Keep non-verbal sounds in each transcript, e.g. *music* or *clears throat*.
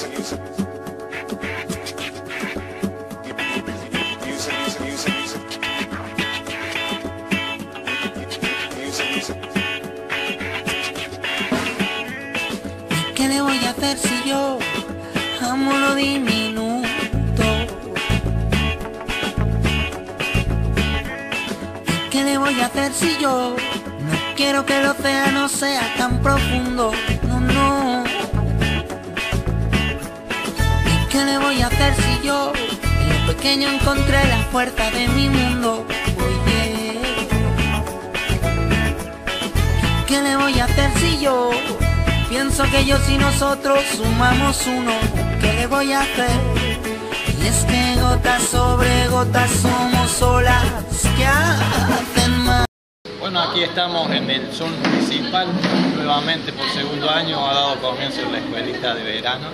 Qué le voy a hacer si yo amo lo diminuto. Qué le voy a hacer si yo no quiero que el océano sea tan profundo. No no. Qué le voy a hacer si yo en lo pequeño encontré la fuerza de mi mundo? Oye, ¿qué le voy a hacer si yo pienso que yo y nosotros sumamos uno? ¿Qué le voy a hacer? Y es que gotas sobre gotas somos olas que hacen aquí estamos en el Zoom municipal, nuevamente por segundo año ha dado comienzo la escuelita de verano.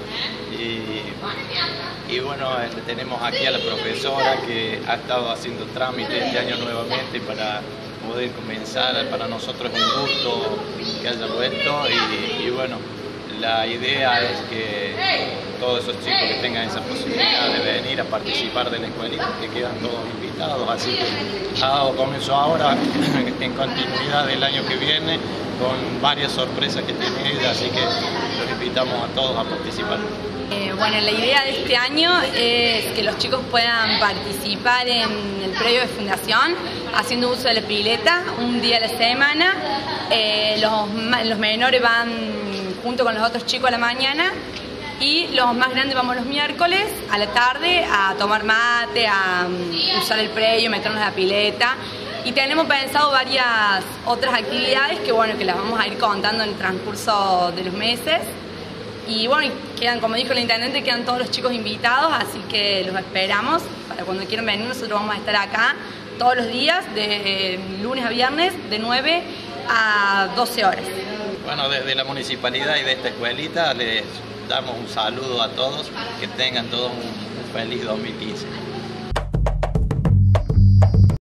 Y, y bueno, este, tenemos aquí a la profesora que ha estado haciendo trámite este año nuevamente para poder comenzar, para nosotros es un gusto que haya vuelto y, y bueno, la idea es que todos esos chicos que tengan esa posibilidad de venir a participar de la escuelita, que quedan todos invitados, así que ha dado ahora *clears throat* en continuidad del año que viene con varias sorpresas que tiene ella, así que los invitamos a todos a participar. Eh, bueno, la idea de este año es que los chicos puedan participar en el predio de fundación haciendo uso de la pileta un día a la semana. Eh, los, los menores van junto con los otros chicos a la mañana y los más grandes vamos los miércoles a la tarde a tomar mate, a mm, usar el predio, meternos la pileta. Y tenemos pensado varias otras actividades que bueno, que las vamos a ir contando en el transcurso de los meses. Y bueno, quedan, como dijo el intendente, quedan todos los chicos invitados, así que los esperamos para cuando quieran venir. Nosotros vamos a estar acá todos los días, de eh, lunes a viernes, de 9 a 12 horas. Bueno, desde la municipalidad y de esta escuelita les damos un saludo a todos, que tengan todos un feliz 2015.